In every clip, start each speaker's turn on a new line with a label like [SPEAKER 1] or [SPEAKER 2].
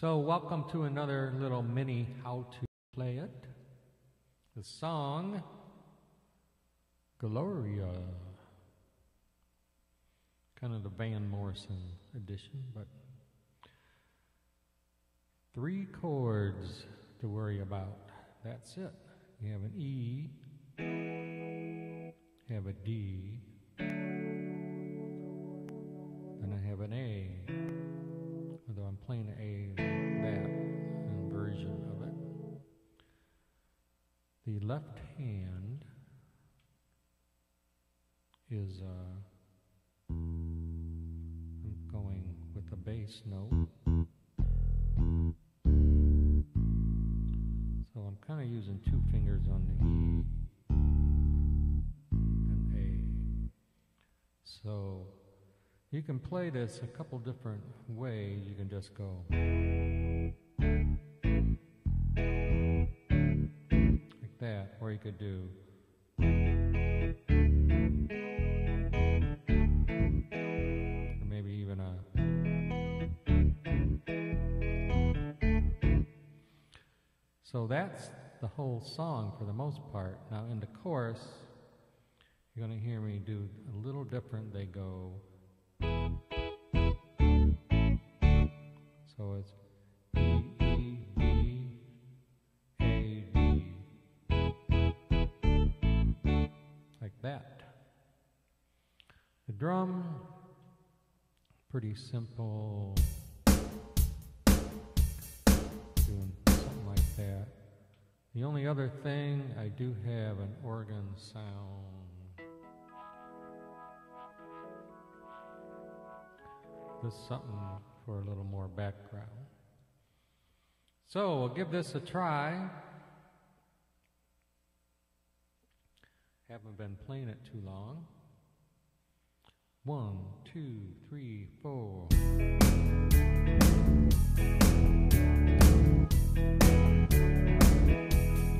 [SPEAKER 1] So, welcome to another little mini how to play it. The song Gloria. Kind of the Van Morrison edition, but three chords to worry about. That's it. You have an E, you have a D, and I have an A. Although I'm playing an A left hand is uh, I'm going with the bass note. So I'm kind of using two fingers on the E and A. So you can play this a couple different ways. You can just go that, or you could do or maybe even a So that's the whole song for the most part. Now in the chorus, you're going to hear me do a little different. They go So it's that. The drum, pretty simple, doing something like that. The only other thing, I do have an organ sound. This something for a little more background. So we'll give this a try. Haven't been playing it too long. One, two, three, four.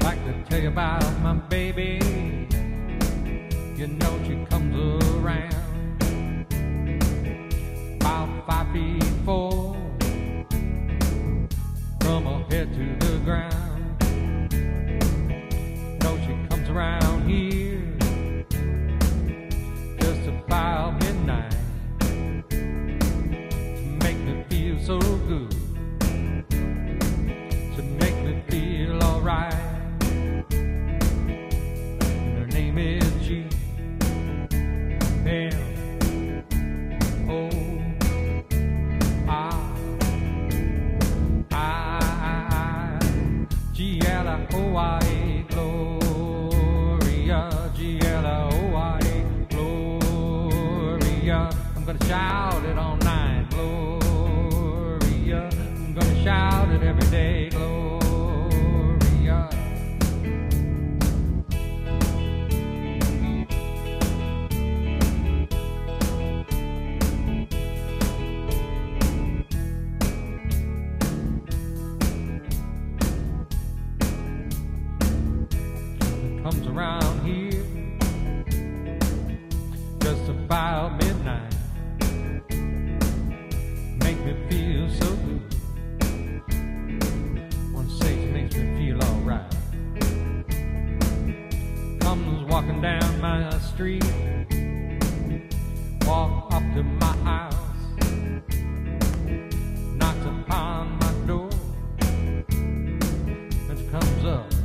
[SPEAKER 1] Like to tell you about my baby. You know she comes around about five feet four Gloria. G. L. O. I. Gloria. I'm gonna shout it all night. Gloria. I'm gonna shout it every day. Comes around here just about midnight. Make me feel so good. One she makes me feel alright. Comes walking down my street, walk up to my house, knocks upon my door, and comes up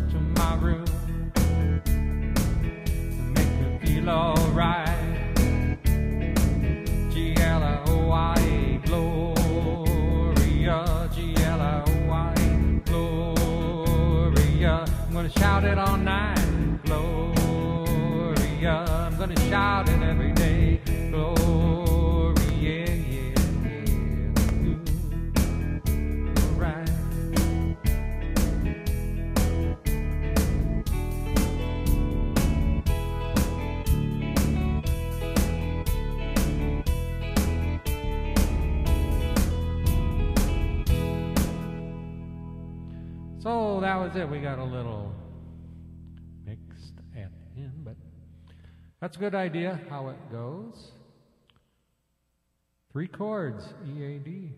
[SPEAKER 1] it all night, Gloria. I'm gonna shout it every day, Gloria. Yeah, yeah, yeah. Alright. So that was it. We got a little mixed at end, but that's a good idea how it goes. Three chords, E A D.